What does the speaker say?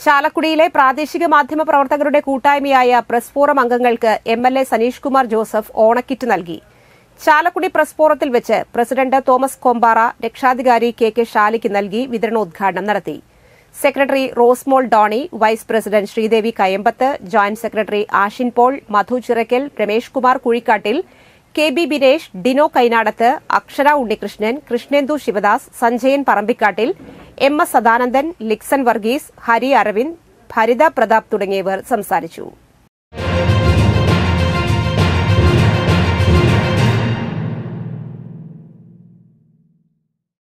ചാലക്കുടിയിലെ പ്രാദേശിക മാധ്യമ പ്രവർത്തകരുടെ കൂട്ടായ്മയായ പ്രസ് ഫോറം അംഗങ്ങൾക്ക് M L A Saneesh Kumar Joseph ഓണക്കിറ്റ് നൽകി. ചാലക്കുടി പ്രസ് ഫോറത്തിൽ വെച്ച് പ്രസിഡന്റ് തോമസ് കൊമ്പാറ രക്ഷാധികാരി കെ കെ ഷാലിക്ക് നൽകി വിതരണോദ്ഘാടനം നടത്തി. Secretary Rosmol Doni vice president Sreedevi Kayambath joint secretary Ashin Paul Madhu Chirakkal Ramesh Kumar Kuzhikkattil K B Binesh Dino Kainadath Akshara Unnikrishnan Krishnendu Sivadas Sanjayan Parambikkattil M S Sadanandan Lixon Varghese Hari Aravind Bharitha Prathap തുടങ്ങിയവർ സംസാരിച്ചു.